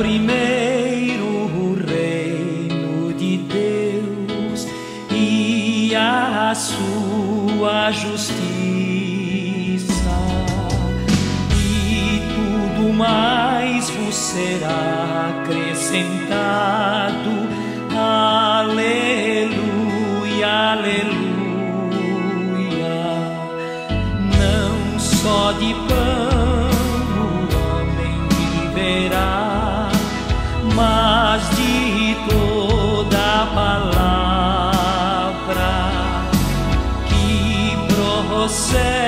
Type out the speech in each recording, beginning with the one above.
primeiro o reino de Deus e a sua justiça, e tudo mais vos será acrescentado. Aleluia, aleluia. Não só de pão said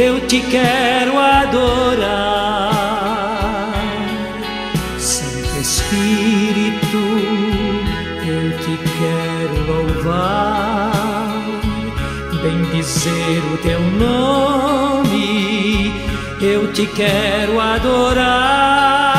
eu te quero adorar. Santo Espírito, eu te quero louvar, bendizer o teu nome, eu te quero adorar.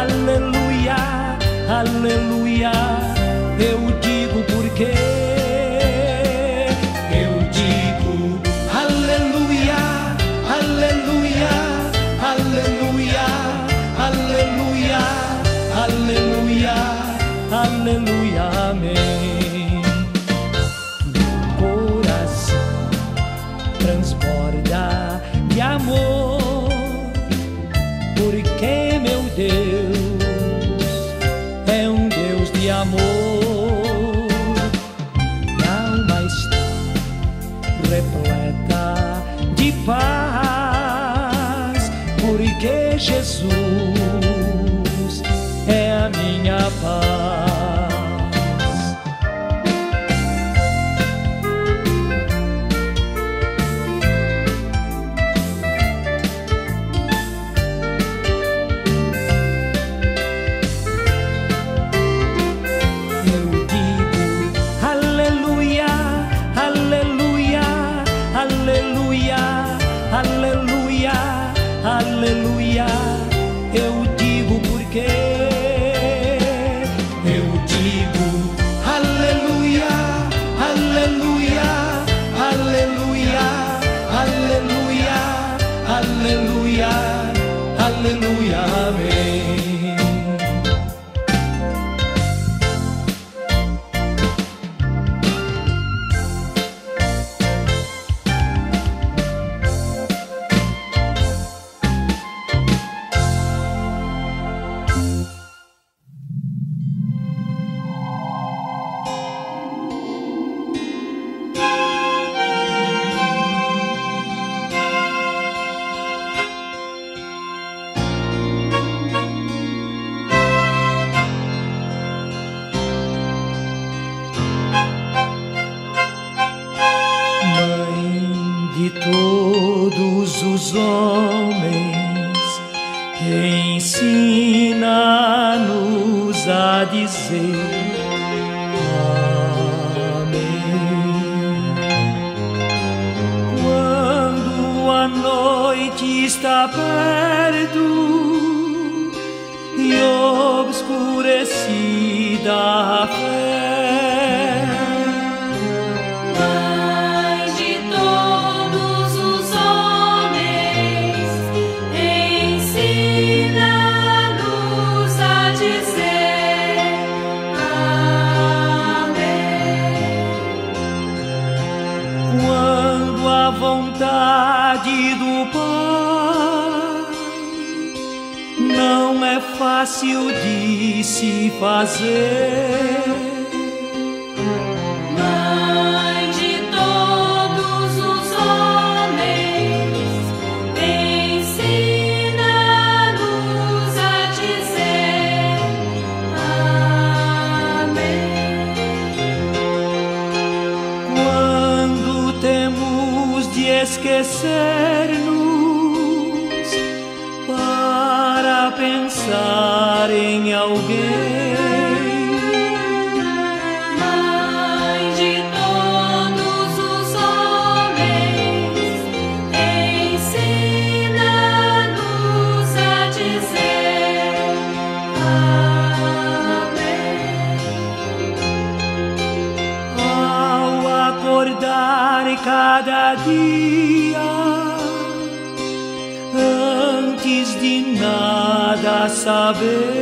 Aleluia, aleluia.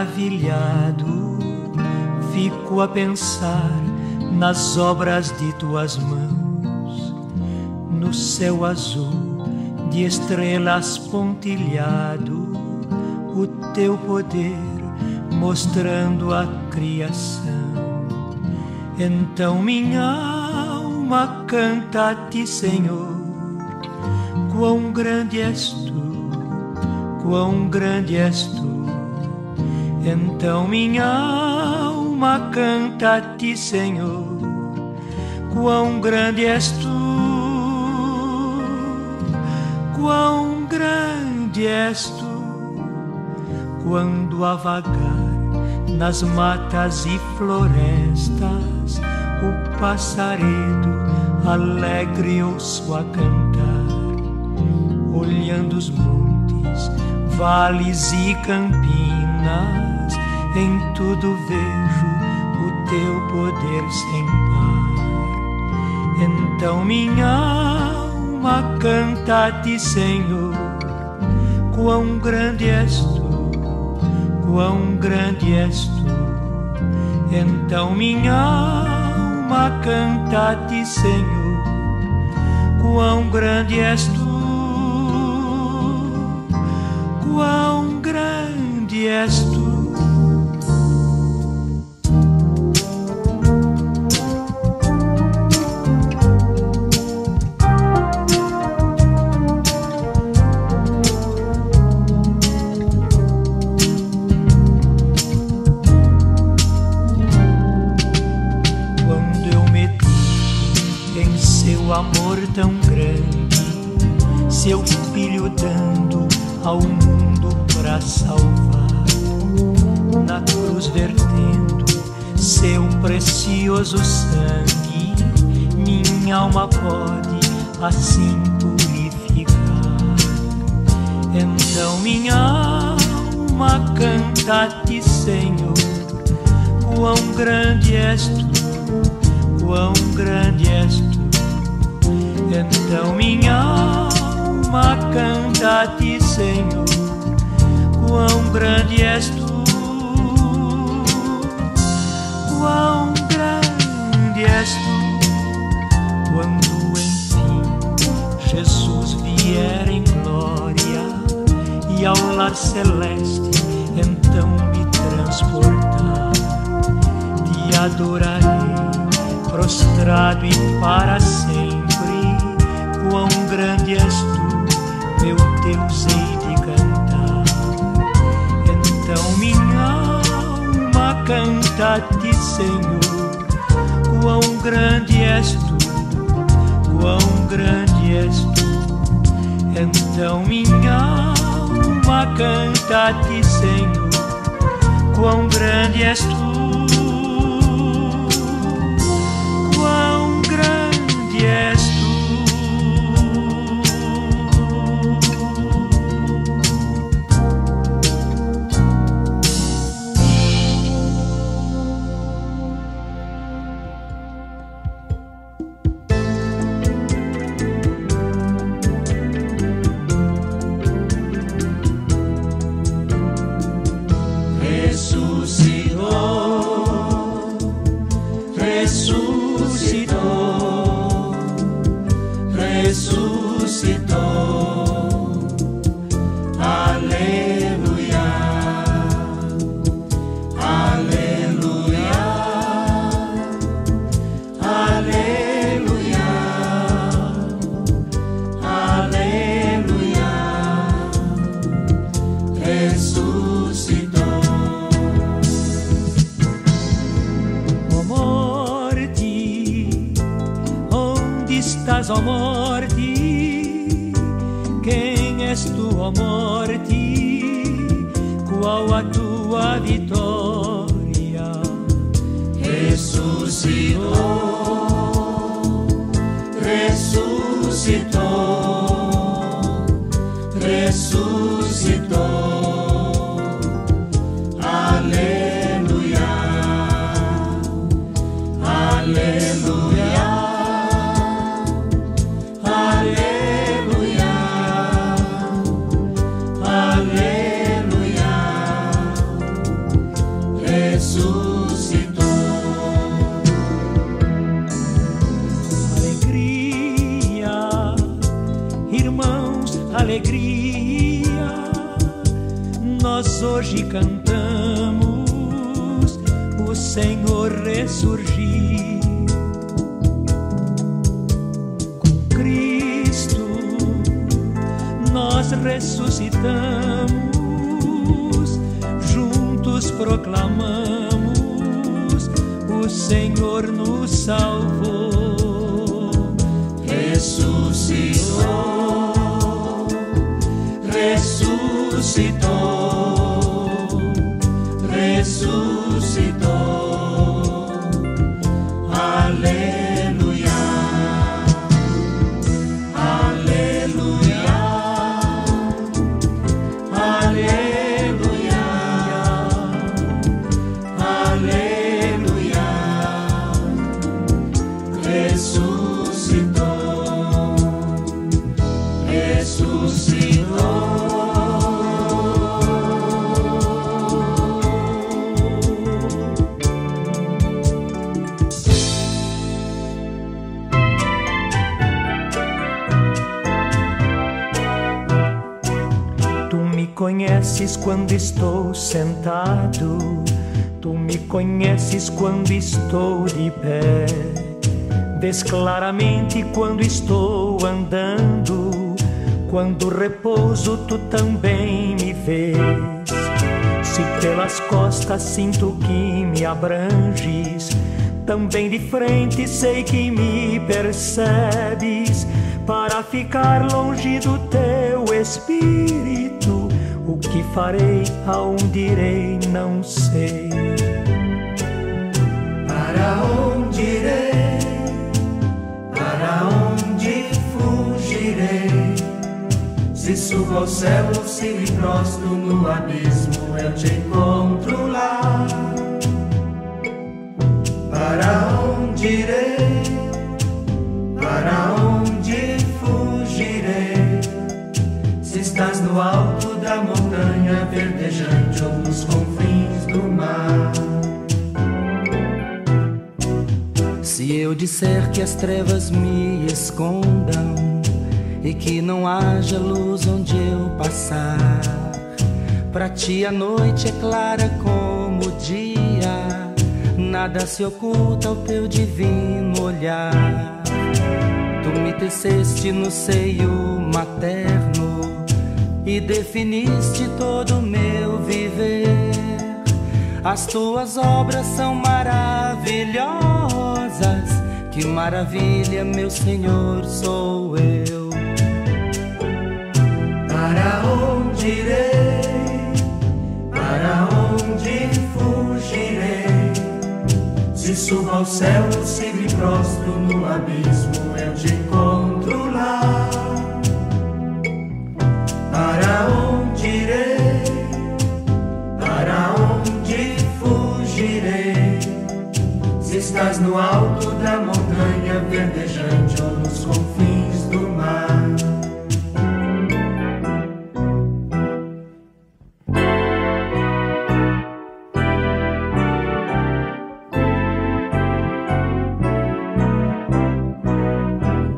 maravilhado fico a pensar nas obras de tuas mãos, no céu azul de estrelas pontilhado, o teu poder mostrando a criação. Então minha alma canta a ti, Senhor, quão grande és tu, quão grande és tu. Então minha alma canta a ti, Senhor, quão grande és tu, quão grande és tu. Quando a vagar nas matas e florestas, o passaredo alegre ouço a cantar, olhando os montes, vales e campinas, em tudo vejo o teu poder sem par. Então minha alma canta a ti, Senhor, quão grande és tu quão grande és tu. Então minha alma canta a ti, Senhor, quão grande és tu, quão grande és tu. Filho dando ao mundo para salvar, na cruz vertendo seu precioso sangue, minha alma pode assim purificar. Então minha alma canta a ti, Senhor, quão grande és tu quão grande és tu. Então minha alma canta a ti, Senhor, quão grande és tu. Quão grande és tu. Quando enfim Jesus vier em glória e ao lar celeste então me transportar, te adorarei prostrado e para sempre. Quão grande és tu, meu Deus, hei de cantar. Então minha alma canta a ti, Senhor. Quão grande és tu, quão grande és tu. Então minha alma canta a ti, Senhor. Quão grande és tu. Ressuscitou. Aleluia. Conheces quando estou sentado, tu me conheces quando estou de pé. Vês claramente quando estou andando, quando repouso tu também me vês. Se pelas costas sinto que me abranges, também de frente sei que me percebes. Para ficar longe do teu espírito, que farei, aonde irei, não sei. Para onde irei? Para onde fugirei? Se subo ao céu ou se me prostro no abismo, eu te encontro lá. Para onde irei? Para onde fugirei? Se estás no alto da montanha verdejante ou nos confins do mar. Se eu disser que as trevas me escondam e que não haja luz onde eu passar, pra ti a noite é clara como o dia, nada se oculta ao teu divino olhar. Tu me teceste no seio materno e definiste todo o meu viver. As tuas obras são maravilhosas. Que maravilha, meu Senhor, sou eu. Para onde irei? Para onde fugirei? Se subo ao céu, se me prostro no abismo, eu te encontro estás no alto da montanha verdejante ou nos confins do mar.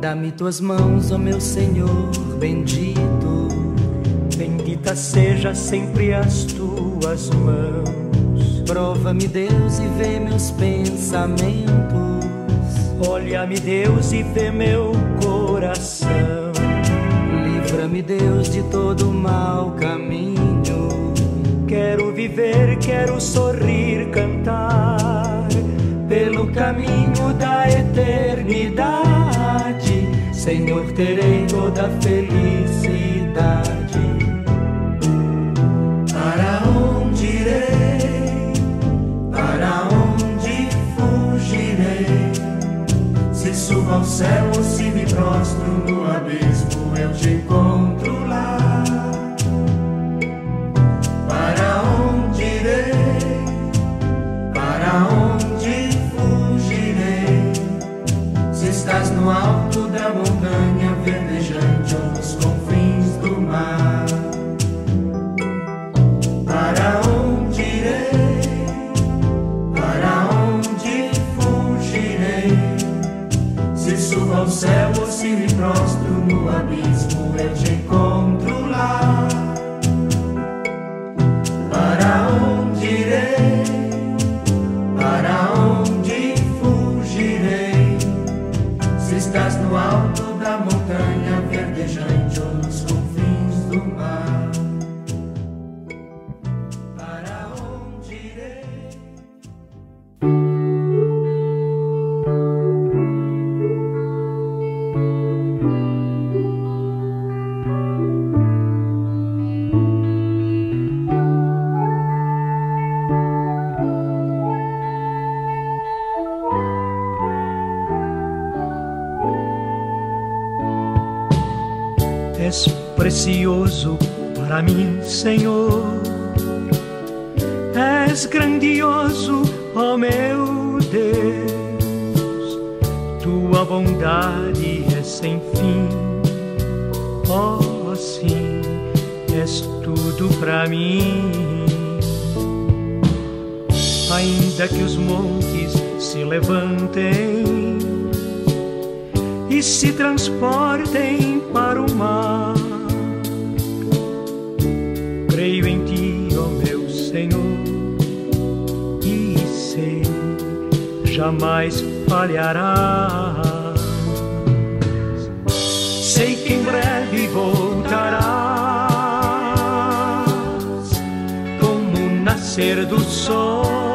Dá-me tuas mãos, ó meu Senhor bendito. Bendita seja sempre as tuas mãos. Prova-me, Deus, e vê meus pensamentos. Olha-me, Deus, e vê meu coração. Livra-me, Deus, de todo mau caminho. Quero viver, quero sorrir, cantar pelo caminho da eternidade. Senhor, terei toda a felicidade. Ou se me prostro no abismo, eu te encontro nascer do sol,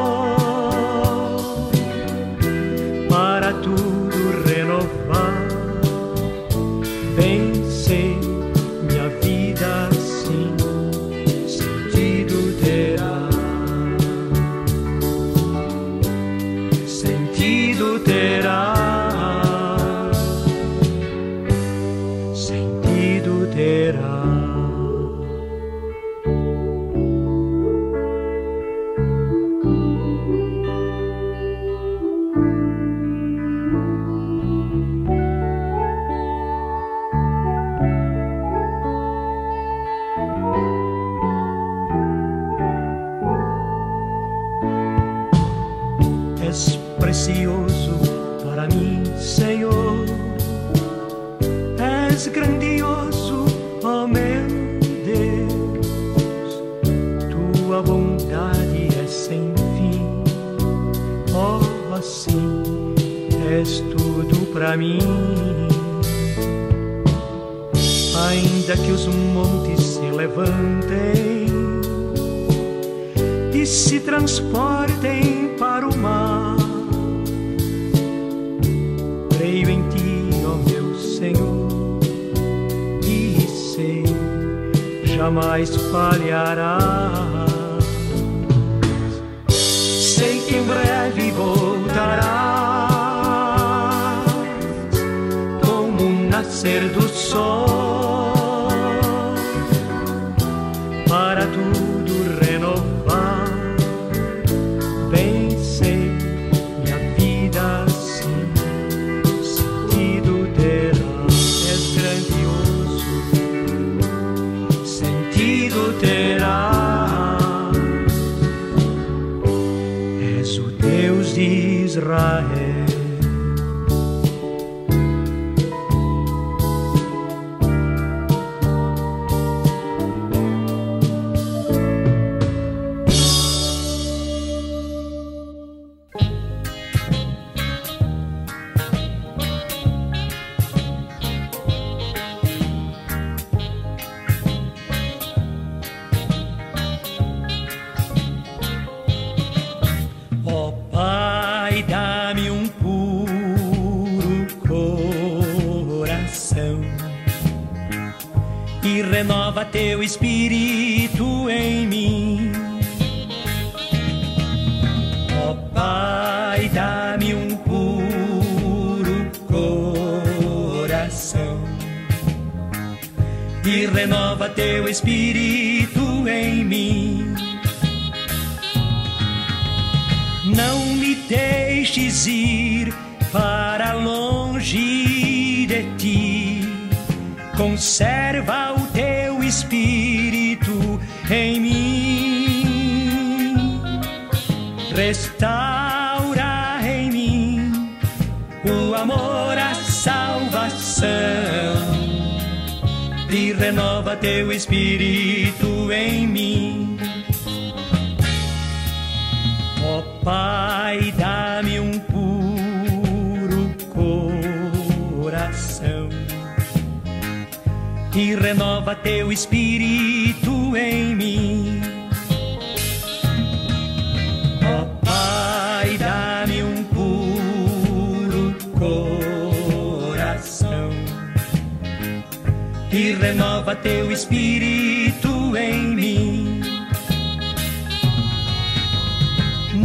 Israel.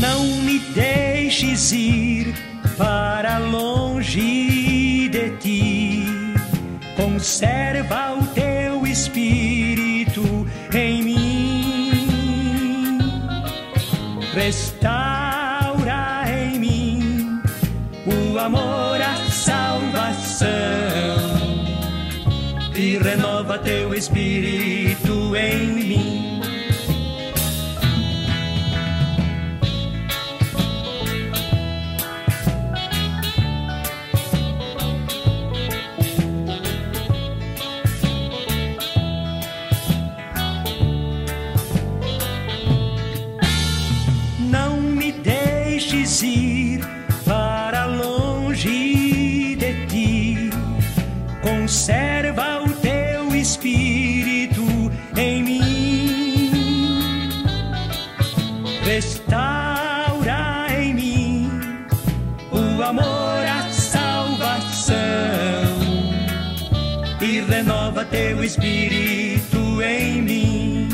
Não me deixes ir para longe de ti. Conserva o teu espírito em mim. Restaura em mim o amor, a salvação e renova teu espírito em mim. Teu espírito em mim.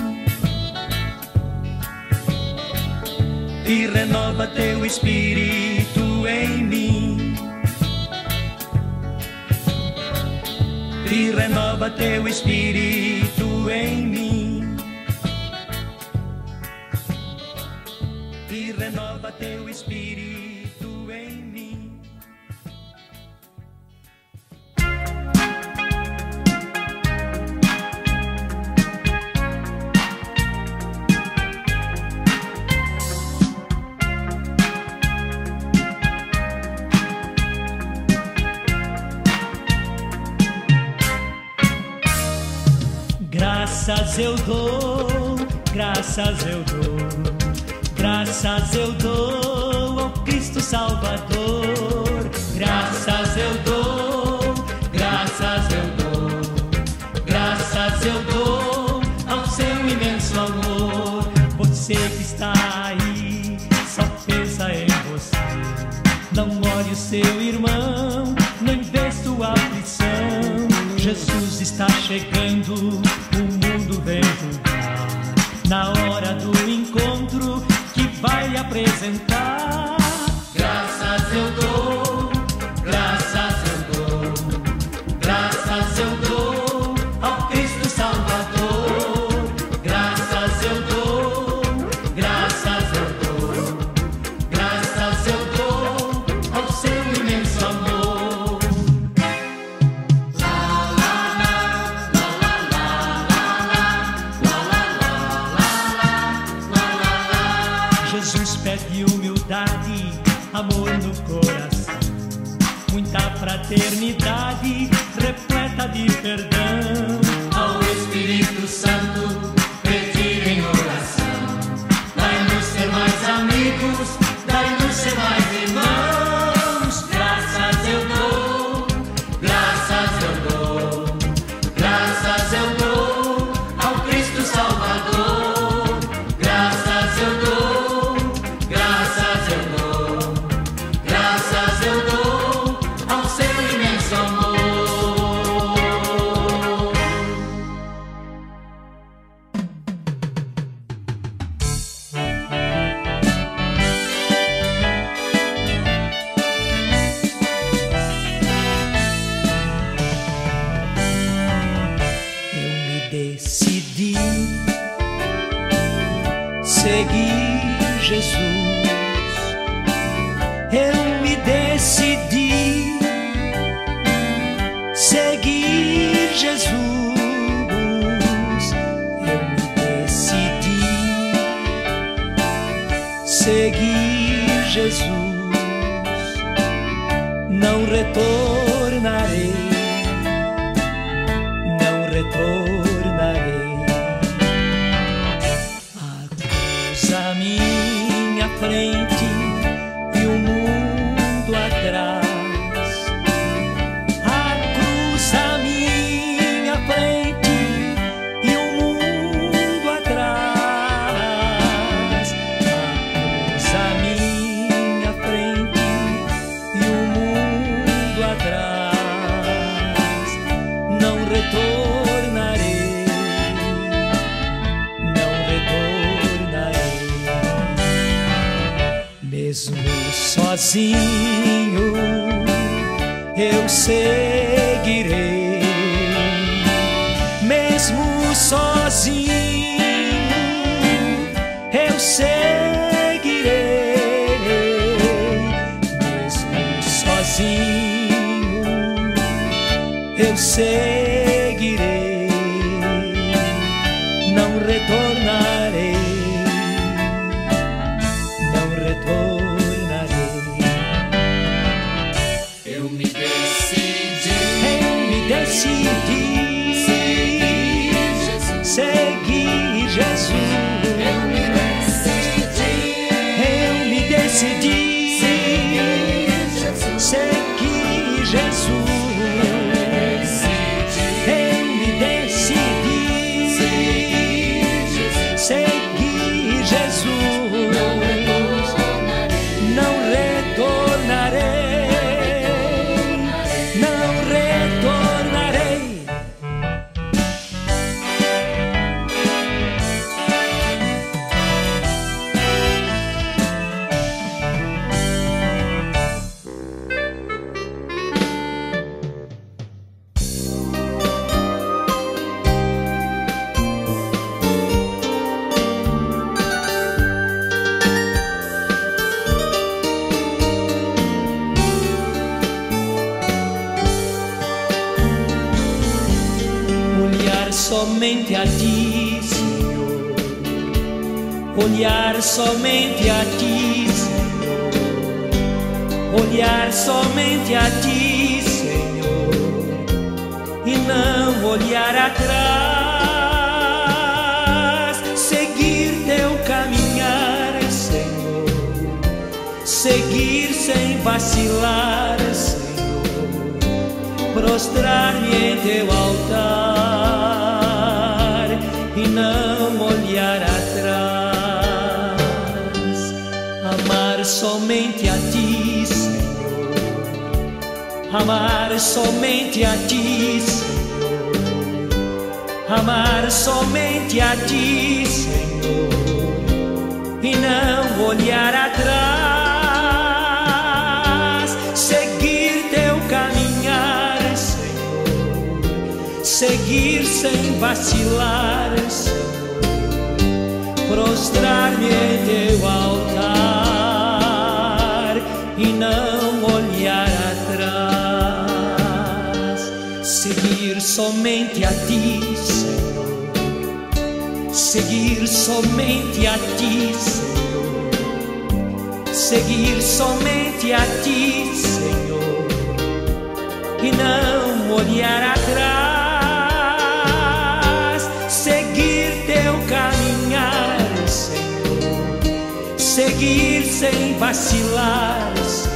e renova teu espírito em mim. E renova teu espírito em mim. E renova teu espírito eu dou, graças eu dou, graças eu dou ao Cristo Salvador. Graças eu dou, graças eu dou, graças eu dou ao seu imenso amor. Você que está aí, só pensa em você. Não olhe o seu irmão, nem vê sua aflição. Jesus está chegando, apresentar. Jesus. Eu me decidi seguir Jesus. Eu me decidi seguir Jesus. Não retornarei sozinho eu seguirei, mesmo sozinho, eu seguirei, mesmo sozinho, eu seguirei, somente a ti, Senhor. Olhar somente a ti, Senhor. E não olhar atrás. Seguir teu caminhar, Senhor. Seguir sem vacilar, Senhor prostrar-me Amar somente a ti. Amar somente a ti, Senhor. E não olhar atrás. Seguir teu caminhar, Senhor. Seguir sem vacilar. Prostrar-me em teu altar e não somente a ti, Senhor. Seguir somente a ti, Senhor. Seguir somente a ti, Senhor. E não olhar atrás. Seguir teu caminhar, Senhor. Seguir sem vacilar, Senhor.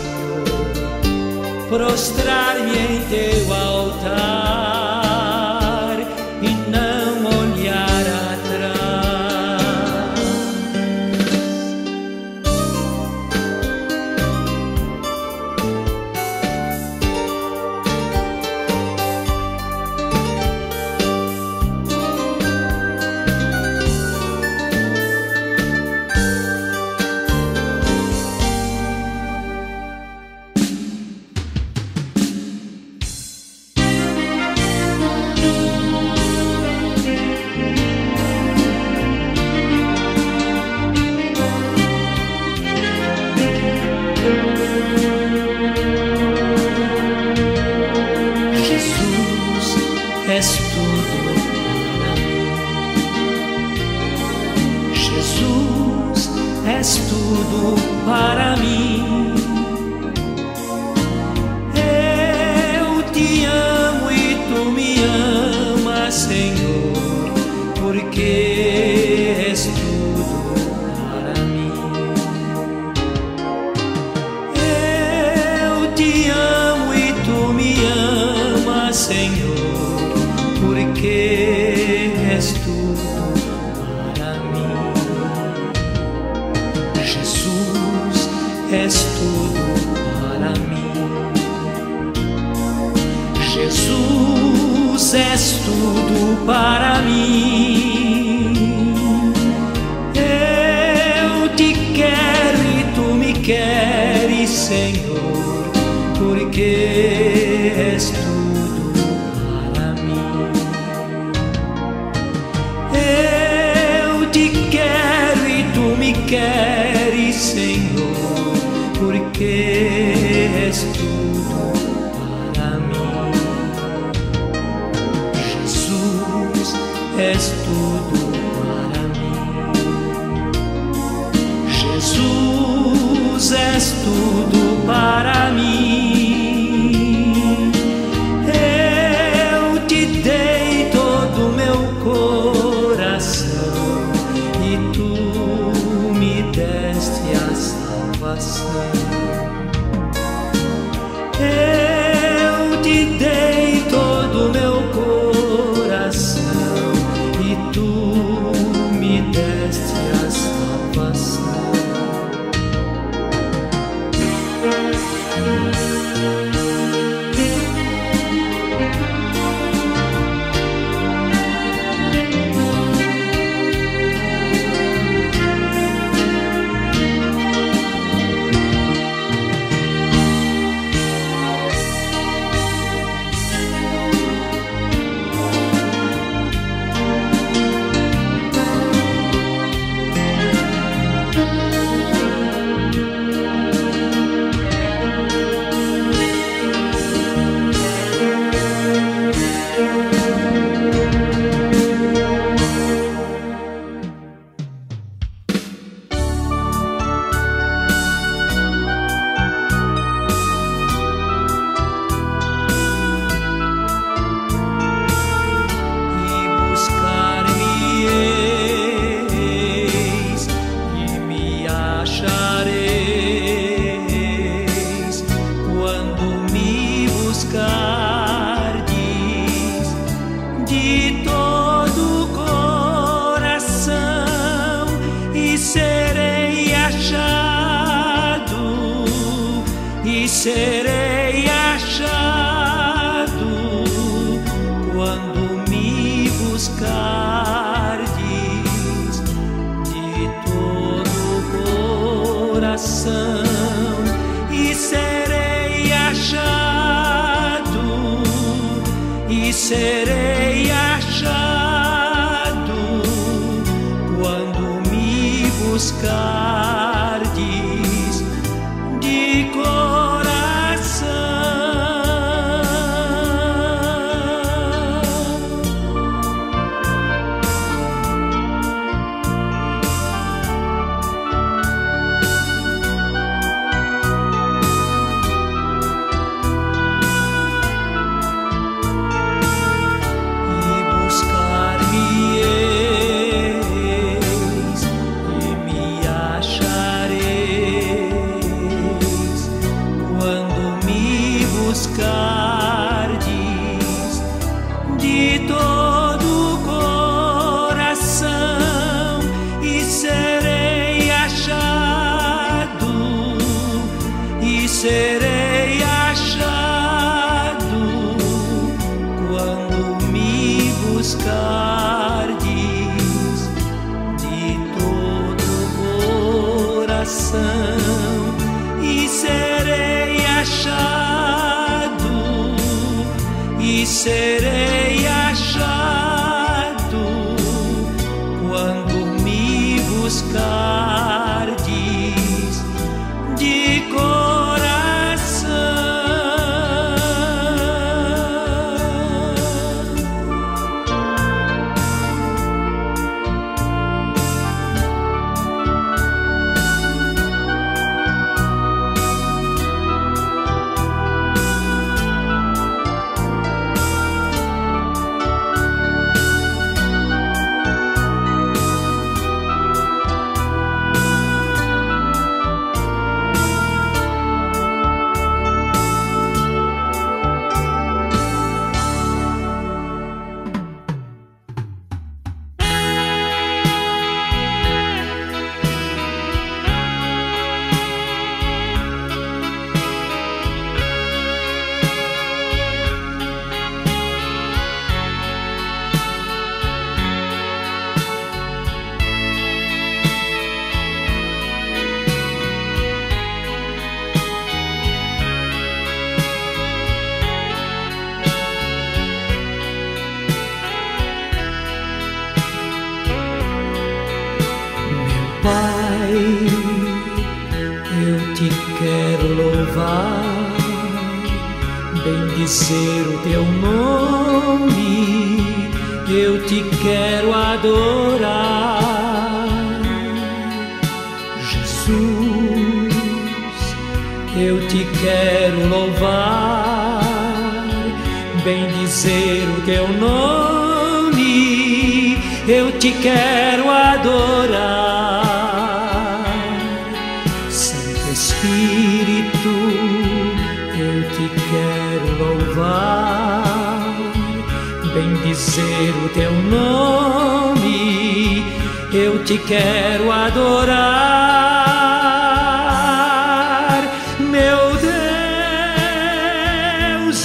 Prostrar-me em teu altar queres, Senhor, porque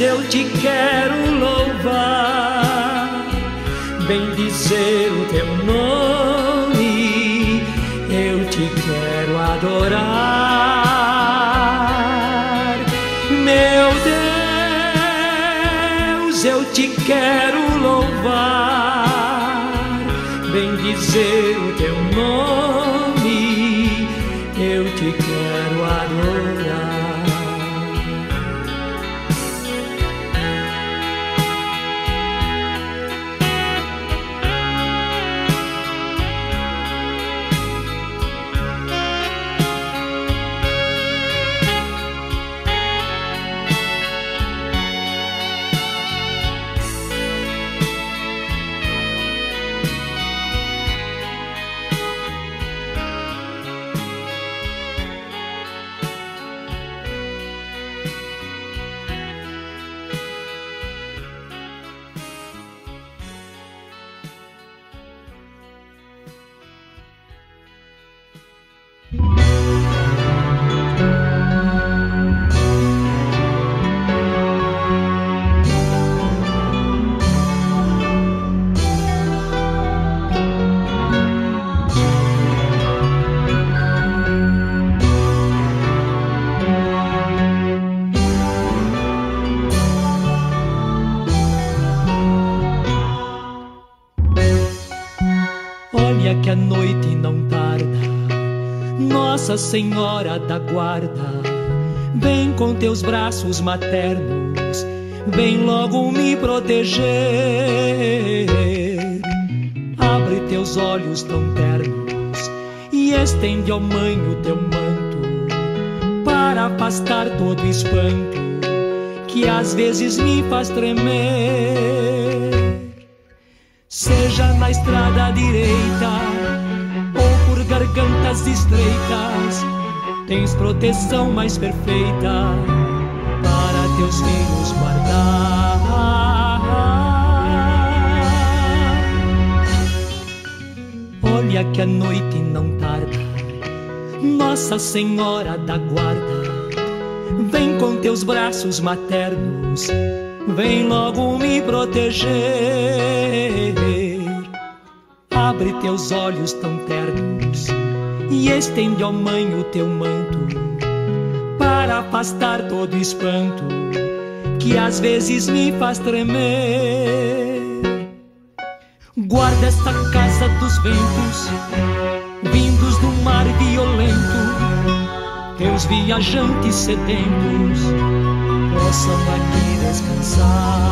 eu te quero Senhora da Guarda, vem com teus braços maternos, vem logo me proteger. Abre teus olhos tão ternos e estende ao mãe o teu manto, para afastar todo espanto que às vezes me faz tremer. Seja na estrada direita gargantas estreitas, tens proteção mais perfeita para teus filhos guardar. Olha que a noite não tarda, Nossa Senhora da Guarda, vem com teus braços maternos vem logo me proteger. Abre teus olhos tão ternos e estende ao mãe o teu manto, para afastar todo espanto que às vezes me faz tremer. Guarda esta casa dos ventos, vindos do mar violento, teus viajantes sedentos possam aqui descansar.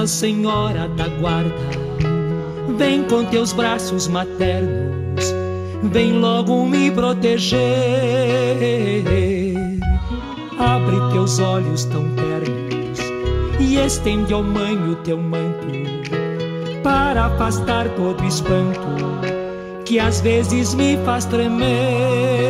Nossa Senhora da Guarda, vem com teus braços maternos, vem logo me proteger. Abre teus olhos tão ternos e estende ao mãe o teu manto, para afastar todo espanto que às vezes me faz tremer.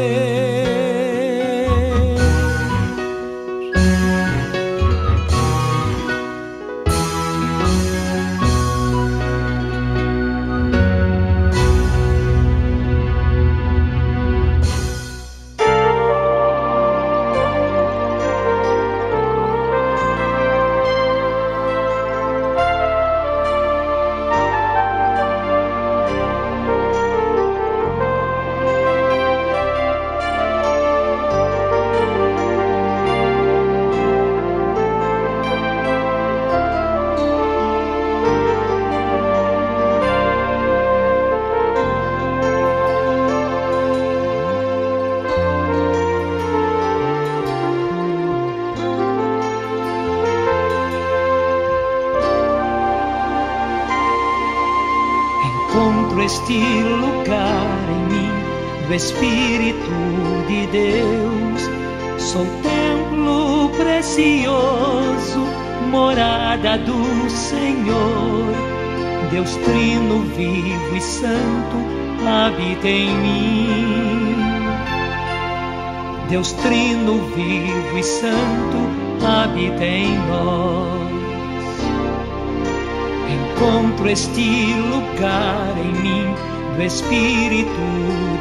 Espírito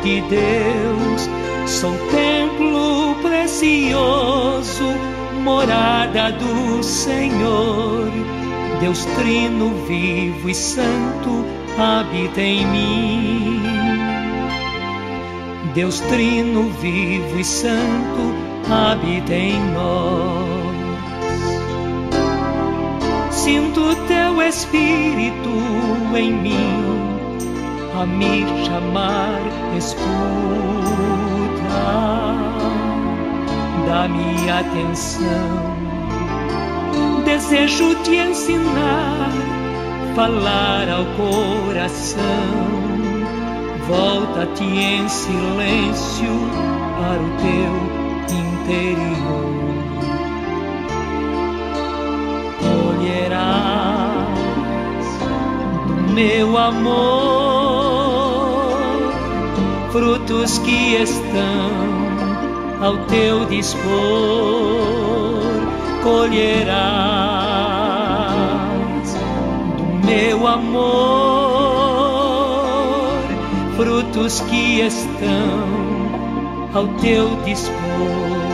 de Deus. Sou templo precioso, morada do Senhor. Deus Trino vivo e santo habita em mim. Deus Trino vivo e santo habita em nós. Sinto teu Espírito em mim a me chamar, escuta, dá-me atenção. Desejo te ensinar, falar ao coração. Volta-te em silêncio para o teu interior. Colherás do meu amor frutos que estão ao teu dispor. Colherás do meu amor frutos que estão ao teu dispor.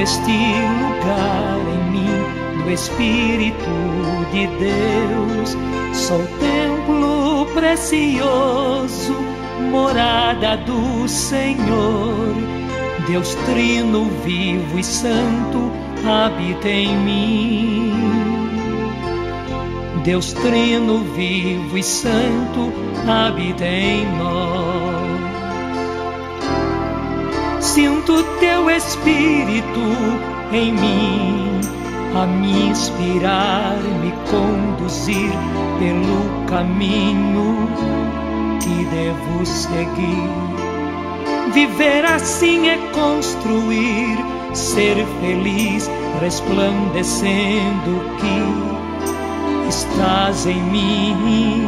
Este lugar em mim do Espírito de Deus. Sou templo precioso, morada do Senhor. Deus Trino vivo e santo habita em mim. Deus Trino vivo e santo habita em nós. Sinto teu Espírito em mim a me inspirar, me conduzir pelo caminho que devo seguir. Viver assim é construir, ser feliz, resplandecendo que estás em mim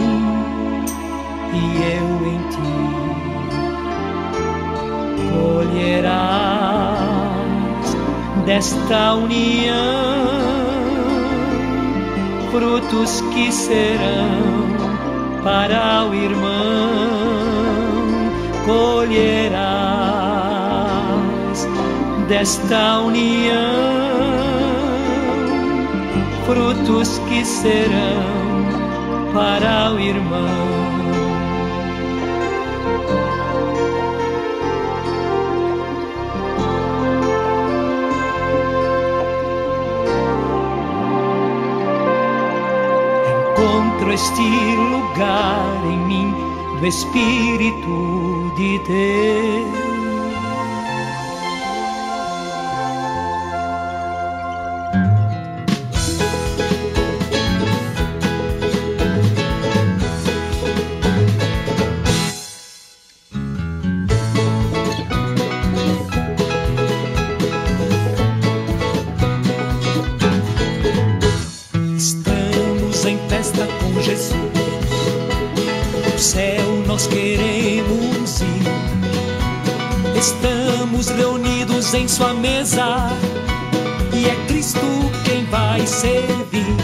e eu em ti. Colherás desta união frutos que serão para o irmão colherás desta união frutos que serão para o irmão. Este lugar em mim do Espírito de Deus. Sua mesa. E é Cristo quem vai servir.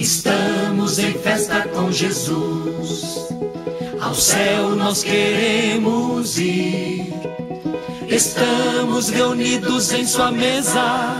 Estamos em festa com Jesus. Ao céu nós queremos ir. Estamos reunidos em Sua mesa.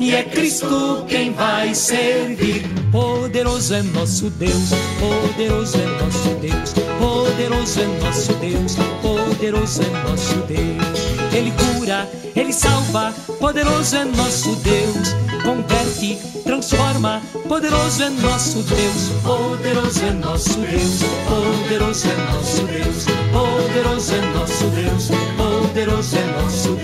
E é Cristo quem vai servir. Poderoso é nosso Deus, poderoso é nosso Deus, poderoso é nosso Deus, poderoso é nosso Deus. Ele cura, ele salva, poderoso é nosso Deus. Converte, transforma, poderoso é nosso Deus. Poderoso é nosso Deus, poderoso é nosso Deus. Poderoso é nosso Deus, poderoso é nosso Deus.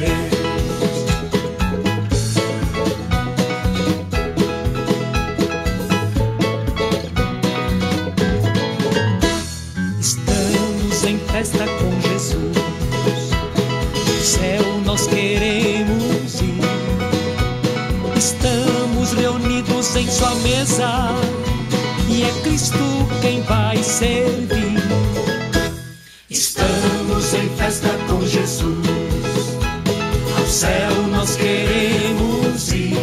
Servir. Estamos em festa com Jesus. Ao céu nós queremos ir.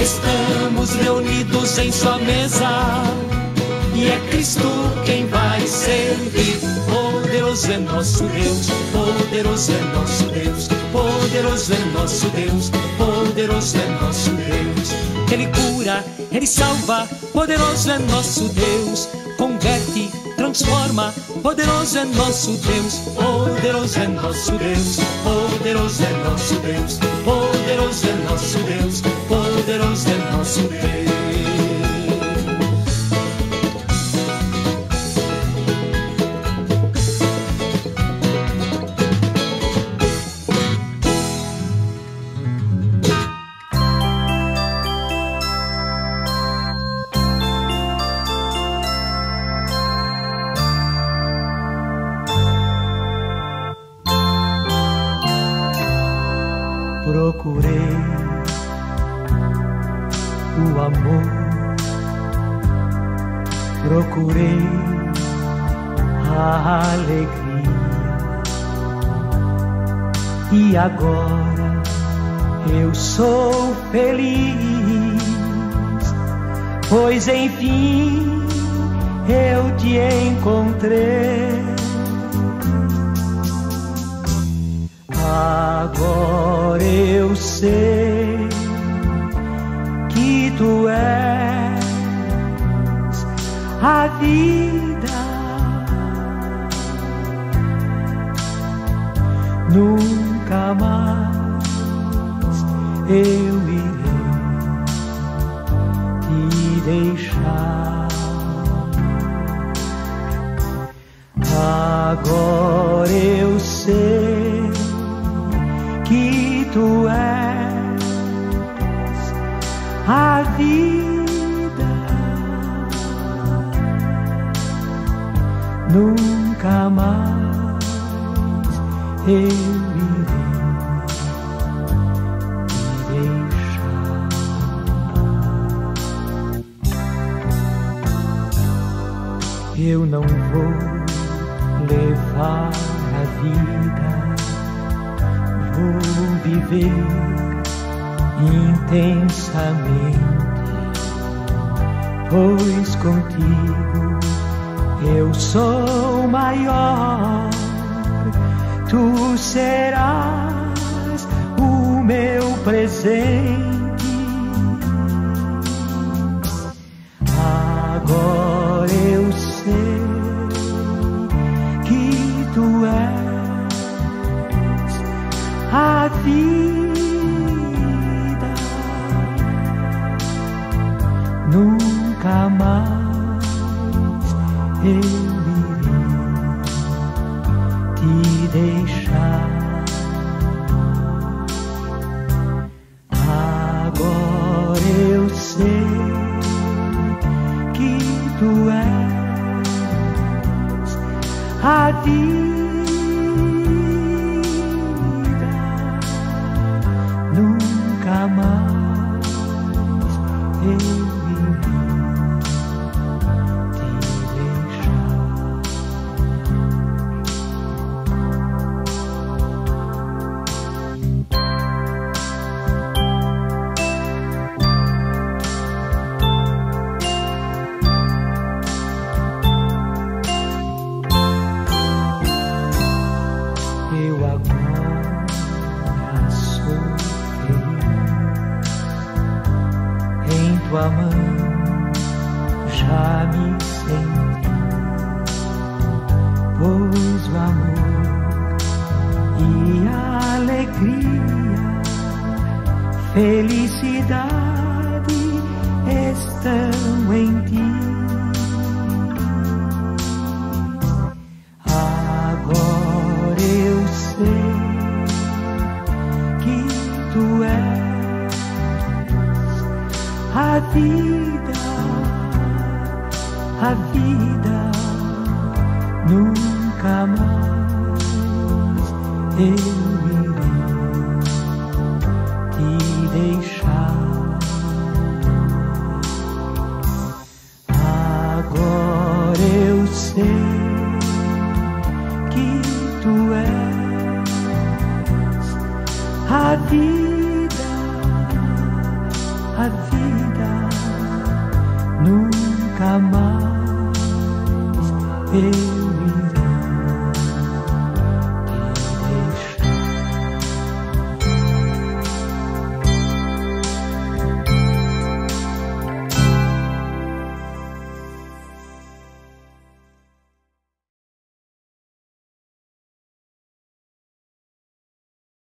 Estamos reunidos em Sua mesa. E é Cristo quem vai servir. Poderoso é nosso Deus, poderoso é nosso Deus, poderoso é nosso Deus, poderoso é nosso Deus. Ele cura, ele salva, poderoso é nosso Deus. Converte, transforma, poderoso é nosso Deus, poderoso é nosso Deus, poderoso é nosso Deus, poderoso é nosso Deus, poderoso é nosso Deus. Agora eu sou feliz, pois enfim eu te encontrei. Agora viver intensamente, pois contigo eu sou maior, tu serás o meu presente.